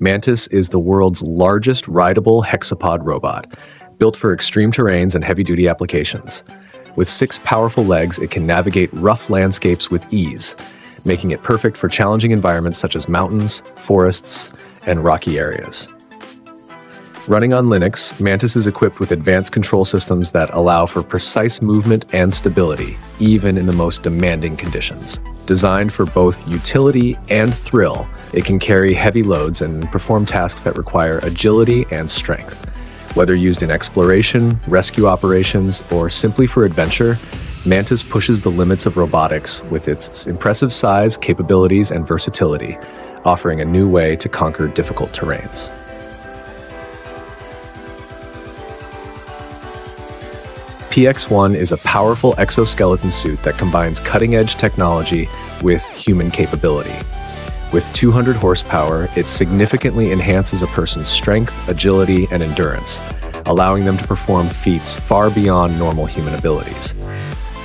Mantis is the world's largest rideable hexapod robot, built for extreme terrains and heavy-duty applications. With six powerful legs, it can navigate rough landscapes with ease, making it perfect for challenging environments such as mountains, forests, and rocky areas. Running on Linux, Mantis is equipped with advanced control systems that allow for precise movement and stability, even in the most demanding conditions. Designed for both utility and thrill, it can carry heavy loads and perform tasks that require agility and strength. Whether used in exploration, rescue operations, or simply for adventure, Mantis pushes the limits of robotics with its impressive size, capabilities, and versatility, offering a new way to conquer difficult terrains. PX1 is a powerful exoskeleton suit that combines cutting-edge technology with human capability. With 200 horsepower, it significantly enhances a person's strength, agility, and endurance, allowing them to perform feats far beyond normal human abilities.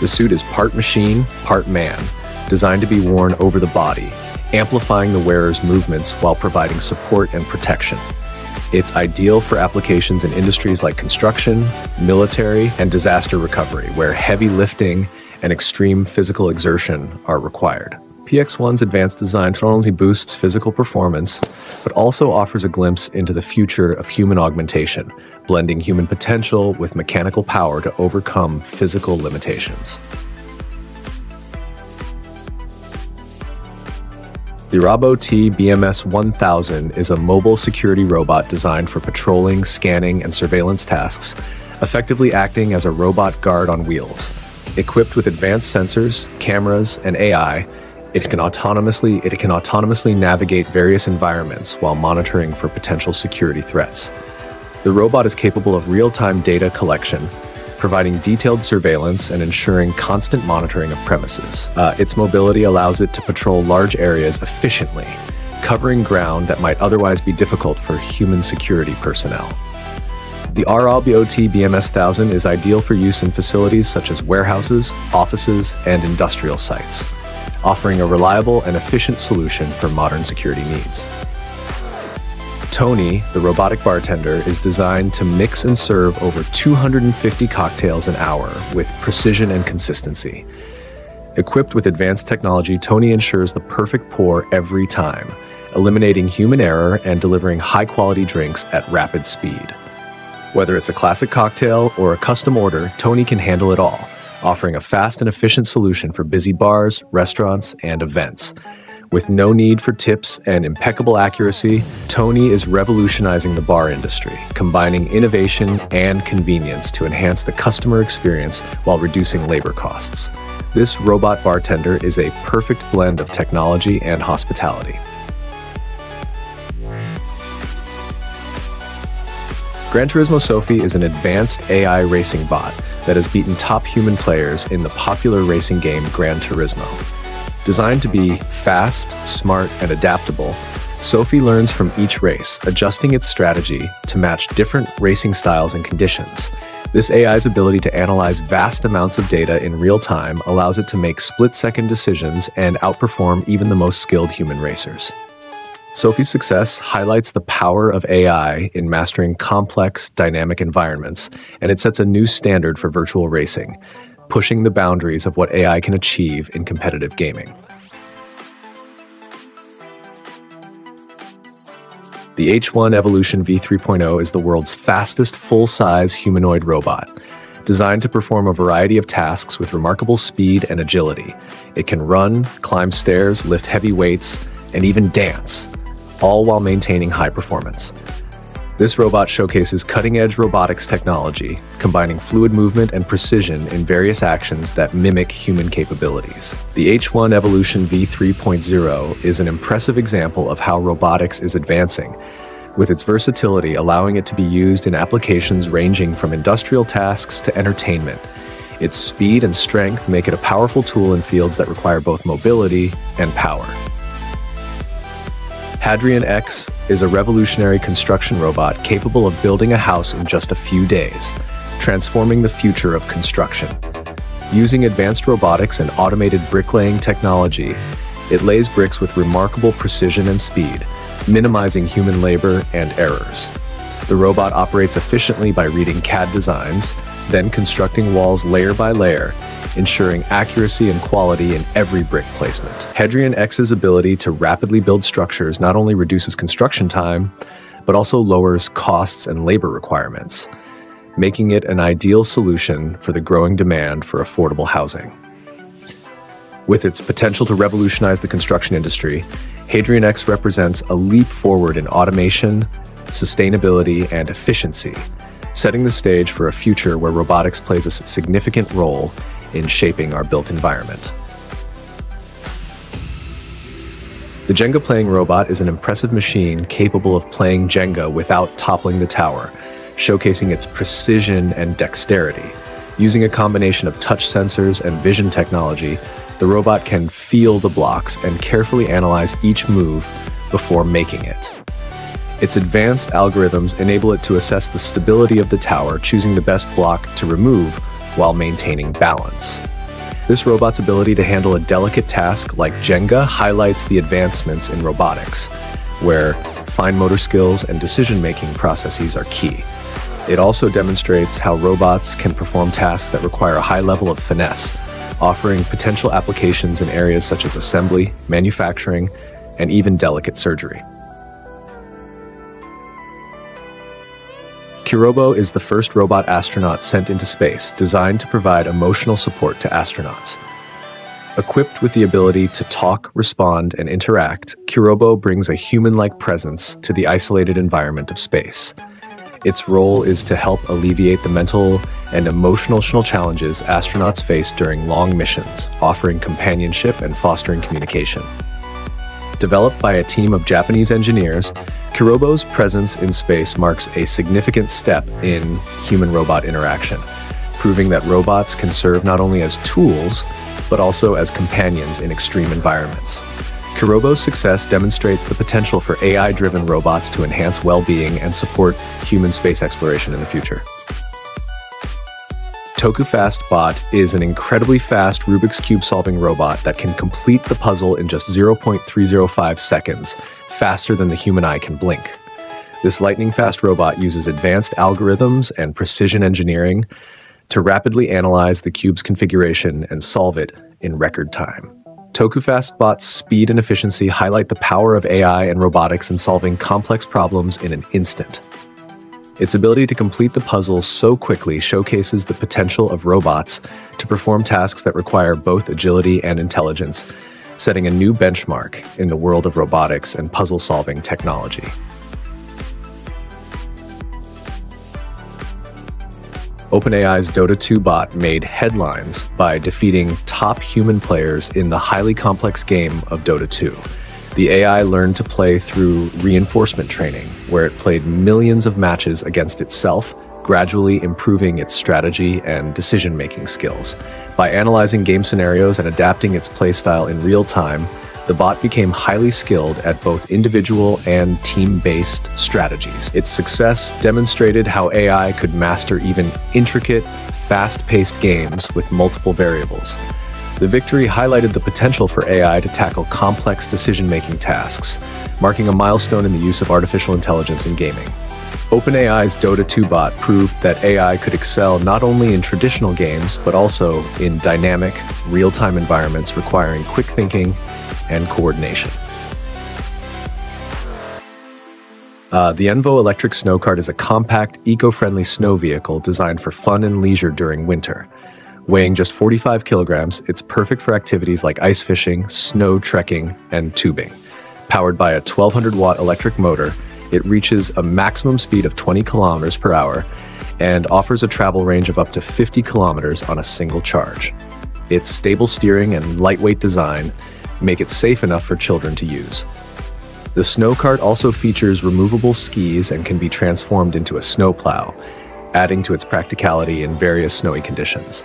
The suit is part machine, part man, designed to be worn over the body, amplifying the wearer's movements while providing support and protection. It's ideal for applications in industries like construction, military, and disaster recovery, where heavy lifting and extreme physical exertion are required. PX1's advanced design not only boosts physical performance, but also offers a glimpse into the future of human augmentation, blending human potential with mechanical power to overcome physical limitations. The Robo-T BMS 1000 is a mobile security robot designed for patrolling, scanning, and surveillance tasks, effectively acting as a robot guard on wheels. Equipped with advanced sensors, cameras, and AI, it can autonomously it can autonomously navigate various environments while monitoring for potential security threats. The robot is capable of real-time data collection, providing detailed surveillance and ensuring constant monitoring of premises. Uh, its mobility allows it to patrol large areas efficiently, covering ground that might otherwise be difficult for human security personnel. The RRBOT BMS 1000 is ideal for use in facilities such as warehouses, offices, and industrial sites, offering a reliable and efficient solution for modern security needs. Tony, the robotic bartender, is designed to mix and serve over 250 cocktails an hour with precision and consistency. Equipped with advanced technology, Tony ensures the perfect pour every time, eliminating human error and delivering high quality drinks at rapid speed. Whether it's a classic cocktail or a custom order, Tony can handle it all, offering a fast and efficient solution for busy bars, restaurants, and events. With no need for tips and impeccable accuracy, Tony is revolutionizing the bar industry, combining innovation and convenience to enhance the customer experience while reducing labor costs. This robot bartender is a perfect blend of technology and hospitality. Gran Turismo Sophy is an advanced AI racing bot that has beaten top human players in the popular racing game Gran Turismo. Designed to be fast, smart, and adaptable, Sophy learns from each race, adjusting its strategy to match different racing styles and conditions. This AI's ability to analyze vast amounts of data in real time allows it to make split second decisions and outperform even the most skilled human racers. Sophy's success highlights the power of AI in mastering complex, dynamic environments, and it sets a new standard for virtual racing, pushing the boundaries of what AI can achieve in competitive gaming. The H1 Evolution V3.0 is the world's fastest full-size humanoid robot. Designed to perform a variety of tasks with remarkable speed and agility, it can run, climb stairs, lift heavy weights, and even dance, all while maintaining high performance. This robot showcases cutting-edge robotics technology, combining fluid movement and precision in various actions that mimic human capabilities. The H1 Evolution V3.0 is an impressive example of how robotics is advancing, with its versatility allowing it to be used in applications ranging from industrial tasks to entertainment. Its speed and strength make it a powerful tool in fields that require both mobility and power. Hadrian X is a revolutionary construction robot capable of building a house in just a few days, transforming the future of construction. Using advanced robotics and automated bricklaying technology, it lays bricks with remarkable precision and speed, minimizing human labor and errors. The robot operates efficiently by reading CAD designs, then constructing walls layer by layer, ensuring accuracy and quality in every brick placement. Hadrian X's ability to rapidly build structures not only reduces construction time, but also lowers costs and labor requirements, making it an ideal solution for the growing demand for affordable housing. With its potential to revolutionize the construction industry, Hadrian X represents a leap forward in automation, sustainability, and efficiency, setting the stage for a future where robotics plays a significant role in shaping our built environment. The Jenga playing robot is an impressive machine capable of playing Jenga without toppling the tower, showcasing its precision and dexterity. Using a combination of touch sensors and vision technology, the robot can feel the blocks and carefully analyze each move before making it. Its advanced algorithms enable it to assess the stability of the tower, choosing the best block to remove while maintaining balance. This robot's ability to handle a delicate task like Jenga highlights the advancements in robotics, where fine motor skills and decision-making processes are key. It also demonstrates how robots can perform tasks that require a high level of finesse, offering potential applications in areas such as assembly, manufacturing, and even delicate surgery. Kirobo is the first robot astronaut sent into space, designed to provide emotional support to astronauts. Equipped with the ability to talk, respond, and interact, Kirobo brings a human-like presence to the isolated environment of space. Its role is to help alleviate the mental and emotional challenges astronauts face during long missions, offering companionship and fostering communication. Developed by a team of Japanese engineers, Kirobo's presence in space marks a significant step in human-robot interaction, proving that robots can serve not only as tools, but also as companions in extreme environments. Kirobo's success demonstrates the potential for AI-driven robots to enhance well-being and support human space exploration in the future. TokuFast Bot is an incredibly fast Rubik's Cube solving robot that can complete the puzzle in just 0.305 seconds, faster than the human eye can blink. This lightning fast robot uses advanced algorithms and precision engineering to rapidly analyze the cube's configuration and solve it in record time. TokuFast Bot's speed and efficiency highlight the power of AI and robotics in solving complex problems in an instant. Its ability to complete the puzzle so quickly showcases the potential of robots to perform tasks that require both agility and intelligence, setting a new benchmark in the world of robotics and puzzle-solving technology. OpenAI's Dota 2 bot made headlines by defeating top human players in the highly complex game of Dota 2. The AI learned to play through reinforcement training, where it played millions of matches against itself, gradually improving its strategy and decision making skills. By analyzing game scenarios and adapting its playstyle in real time, the bot became highly skilled at both individual and team based strategies. Its success demonstrated how AI could master even intricate, fast paced games with multiple variables. The victory highlighted the potential for AI to tackle complex decision-making tasks, marking a milestone in the use of artificial intelligence in gaming. OpenAI's Dota 2 bot proved that AI could excel not only in traditional games, but also in dynamic, real-time environments requiring quick thinking and coordination. Uh, the Envo electric snow cart is a compact, eco-friendly snow vehicle designed for fun and leisure during winter. Weighing just 45 kilograms, it's perfect for activities like ice fishing, snow trekking, and tubing. Powered by a 1200 watt electric motor, it reaches a maximum speed of 20 kilometers per hour and offers a travel range of up to 50 kilometers on a single charge. Its stable steering and lightweight design make it safe enough for children to use. The snow cart also features removable skis and can be transformed into a snowplow, adding to its practicality in various snowy conditions.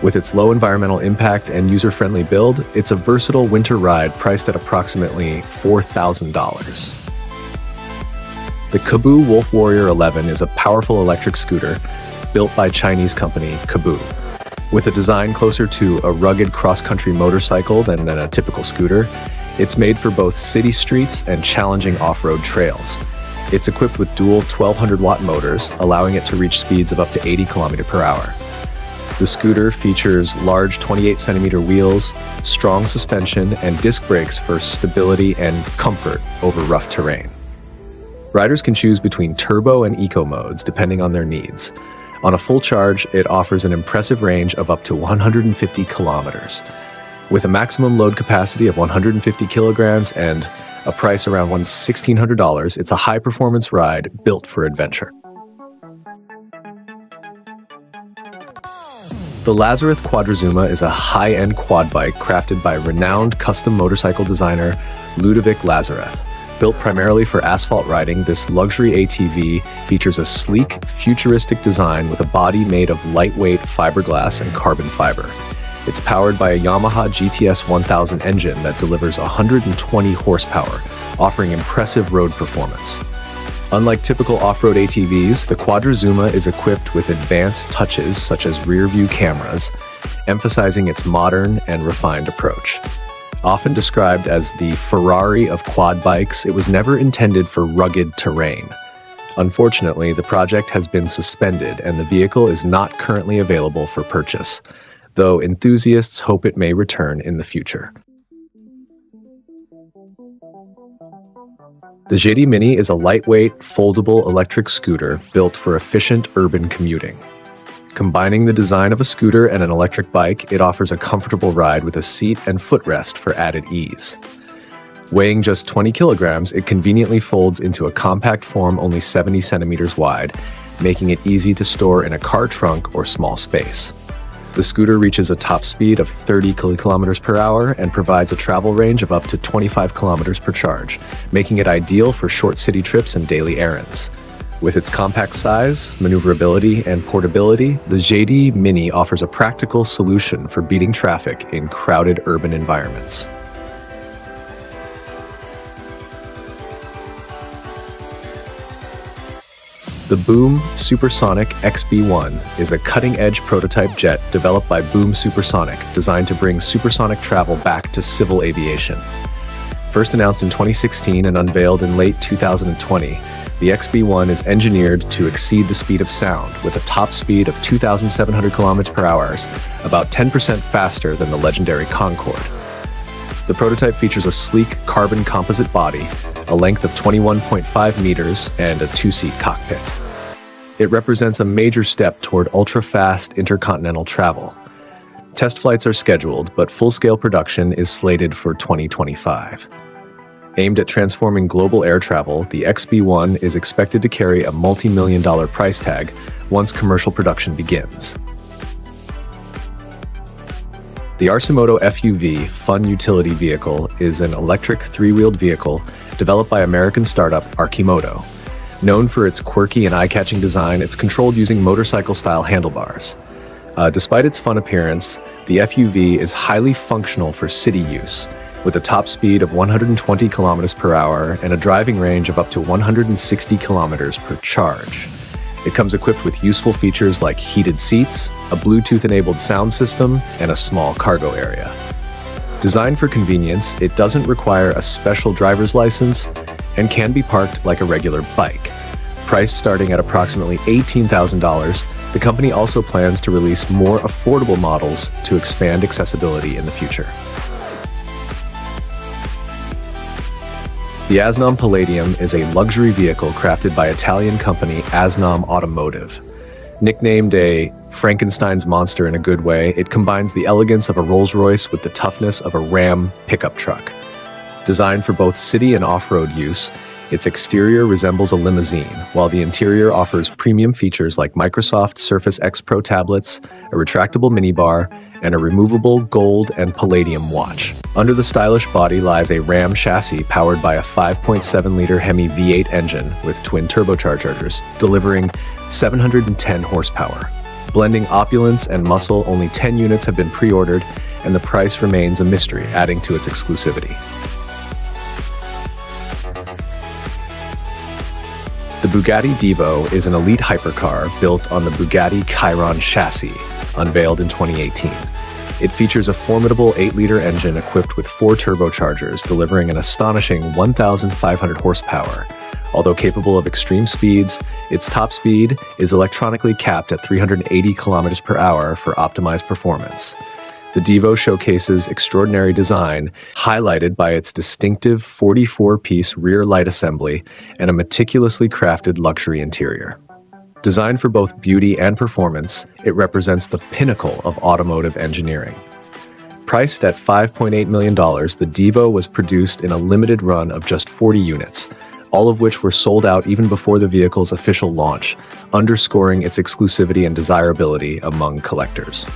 With its low environmental impact and user friendly build, it's a versatile winter ride priced at approximately $4,000. The Kaabo Wolf Warrior 11 is a powerful electric scooter built by Chinese company Kaabo. With a design closer to a rugged cross country motorcycle than, than a typical scooter, it's made for both city streets and challenging off road trails. It's equipped with dual 1200 watt motors, allowing it to reach speeds of up to 80 km per hour. The scooter features large 28 centimeter wheels, strong suspension, and disc brakes for stability and comfort over rough terrain. Riders can choose between turbo and eco modes depending on their needs. On a full charge, it offers an impressive range of up to 150 kilometers. With a maximum load capacity of 150 kilograms and a price around $1,600, it's a high performance ride built for adventure. The Lazareth Quadrazuma is a high end quad bike crafted by renowned custom motorcycle designer Ludovic Lazareth. Built primarily for asphalt riding, this luxury ATV features a sleek, futuristic design with a body made of lightweight fiberglass and carbon fiber. It's powered by a Yamaha GTS 1000 engine that delivers 120 horsepower, offering impressive road performance. Unlike typical off-road ATVs, the Quadrazuma is equipped with advanced touches such as rear-view cameras, emphasizing its modern and refined approach. Often described as the Ferrari of quad bikes, it was never intended for rugged terrain. Unfortunately, the project has been suspended and the vehicle is not currently available for purchase, though enthusiasts hope it may return in the future. The JD Mini is a lightweight, foldable electric scooter built for efficient urban commuting. Combining the design of a scooter and an electric bike, it offers a comfortable ride with a seat and footrest for added ease. Weighing just 20 kilograms, it conveniently folds into a compact form only 70 centimeters wide, making it easy to store in a car trunk or small space. The scooter reaches a top speed of 30 kilometers per hour and provides a travel range of up to 25 kilometers per charge, making it ideal for short city trips and daily errands. With its compact size, maneuverability, and portability, the JD Mini offers a practical solution for beating traffic in crowded urban environments. The Boom Supersonic XB1 is a cutting-edge prototype jet developed by Boom Supersonic, designed to bring supersonic travel back to civil aviation. First announced in 2016 and unveiled in late 2020, the XB1 is engineered to exceed the speed of sound with a top speed of 2,700 km per hour, about 10% faster than the legendary Concorde. The prototype features a sleek carbon composite body, a length of 21.5 meters, and a two-seat cockpit. It represents a major step toward ultra-fast intercontinental travel. Test flights are scheduled, but full-scale production is slated for 2025. Aimed at transforming global air travel, the XB1 is expected to carry a multi-million dollar price tag once commercial production begins. The Arcimoto FUV Fun Utility Vehicle is an electric three-wheeled vehicle developed by American startup Arcimoto. Known for its quirky and eye-catching design, it's controlled using motorcycle-style handlebars. Uh, despite its fun appearance, the FUV is highly functional for city use, with a top speed of 120 kilometers per hour and a driving range of up to 160 kilometers per charge. It comes equipped with useful features like heated seats, a Bluetooth-enabled sound system, and a small cargo area. Designed for convenience, it doesn't require a special driver's license and can be parked like a regular bike. Priced starting at approximately $18,000, the company also plans to release more affordable models to expand accessibility in the future. The Aznom Palladium is a luxury vehicle crafted by Italian company Aznom Automotive. Nicknamed a Frankenstein's monster in a good way, it combines the elegance of a Rolls Royce with the toughness of a Ram pickup truck. Designed for both city and off road use, its exterior resembles a limousine, while the interior offers premium features like Microsoft Surface X Pro tablets, a retractable minibar, and a removable gold and palladium watch. Under the stylish body lies a Ram chassis powered by a 5.7 liter Hemi V8 engine with twin turbochargers, delivering 710 horsepower. Blending opulence and muscle, only 10 units have been pre-ordered, and the price remains a mystery, adding to its exclusivity. The Bugatti Divo is an elite hypercar built on the Bugatti Chiron chassis, unveiled in 2018. It features a formidable 8-liter engine equipped with four turbochargers, delivering an astonishing 1,500 horsepower. Although capable of extreme speeds, its top speed is electronically capped at 380 kilometers per hour for optimized performance. The Divo showcases extraordinary design, highlighted by its distinctive 44-piece rear light assembly and a meticulously crafted luxury interior. Designed for both beauty and performance, it represents the pinnacle of automotive engineering. Priced at $5.8 million, the Divo was produced in a limited run of just 40 units, all of which were sold out even before the vehicle's official launch, underscoring its exclusivity and desirability among collectors.